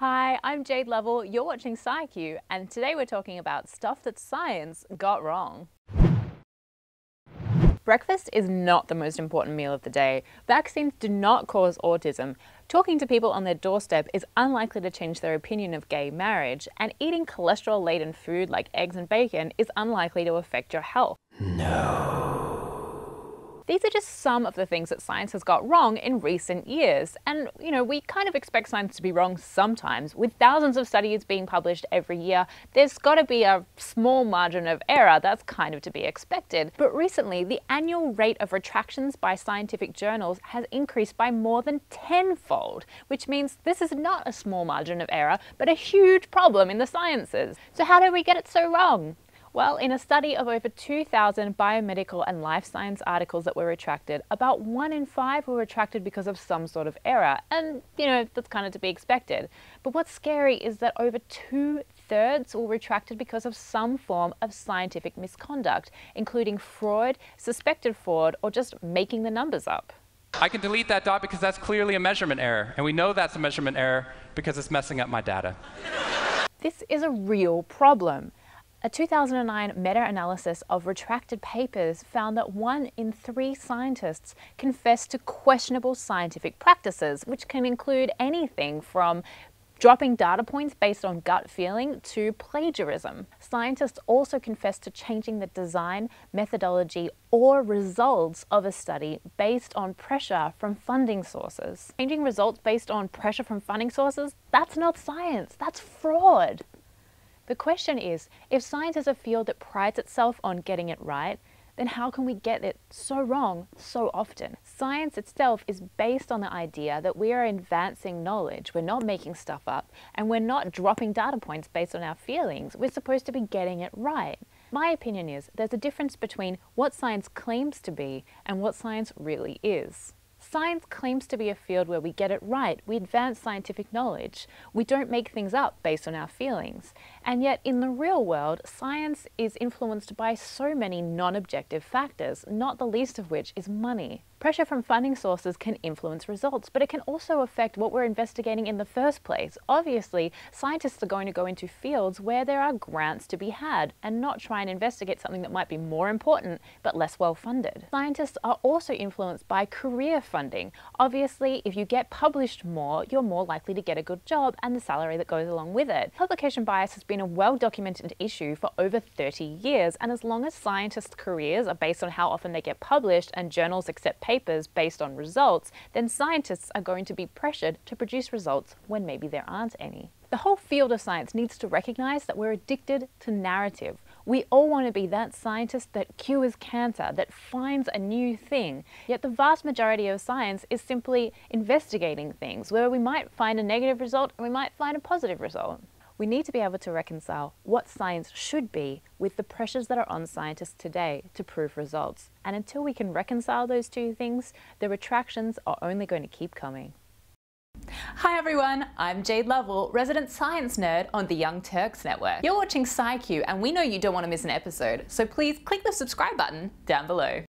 Hi, I'm Jade Lovell. You're watching SciQ, and today we're talking about stuff that science got wrong. Breakfast is not the most important meal of the day. Vaccines do not cause autism. Talking to people on their doorstep is unlikely to change their opinion of gay marriage, and eating cholesterol laden food like eggs and bacon is unlikely to affect your health. No. These are just some of the things that science has got wrong in recent years. And, you know, we kind of expect science to be wrong sometimes. With thousands of studies being published every year, there's got to be a small margin of error. That's kind of to be expected. But recently, the annual rate of retractions by scientific journals has increased by more than tenfold, which means this is not a small margin of error, but a huge problem in the sciences. So how do we get it so wrong? Well, in a study of over 2,000 biomedical and life science articles that were retracted, about one in five were retracted because of some sort of error. And, you know, that's kind of to be expected. But what's scary is that over two thirds were retracted because of some form of scientific misconduct, including fraud, suspected fraud, or just making the numbers up. I can delete that dot because that's clearly a measurement error. And we know that's a measurement error because it's messing up my data. This is a real problem. A 2009 meta-analysis of retracted papers found that one in three scientists confessed to questionable scientific practices, which can include anything from dropping data points based on gut feeling to plagiarism. Scientists also confessed to changing the design, methodology, or results of a study based on pressure from funding sources. Changing results based on pressure from funding sources, that's not science, that's fraud. The question is, if science is a field that prides itself on getting it right, then how can we get it so wrong so often? Science itself is based on the idea that we are advancing knowledge, we're not making stuff up, and we're not dropping data points based on our feelings. We're supposed to be getting it right. My opinion is there's a difference between what science claims to be and what science really is. Science claims to be a field where we get it right, we advance scientific knowledge, we don't make things up based on our feelings. And yet, in the real world, science is influenced by so many non-objective factors, not the least of which is money. Pressure from funding sources can influence results, but it can also affect what we're investigating in the first place. Obviously, scientists are going to go into fields where there are grants to be had and not try and investigate something that might be more important but less well funded. Scientists are also influenced by career funding. Obviously, if you get published more, you're more likely to get a good job and the salary that goes along with it. Publication bias has been a well documented issue for over 30 years, and as long as scientists' careers are based on how often they get published and journals accept papers based on results, then scientists are going to be pressured to produce results when maybe there aren't any. The whole field of science needs to recognize that we're addicted to narrative. We all want to be that scientist that cures cancer, that finds a new thing. Yet the vast majority of science is simply investigating things where we might find a negative result and we might find a positive result. We need to be able to reconcile what science should be with the pressures that are on scientists today to prove results. And until we can reconcile those two things, the retractions are only going to keep coming. Hi everyone, I'm Jade Lovell, resident science nerd on the Young Turks Network. You're watching SciQ and we know you don't want to miss an episode, so please click the subscribe button down below.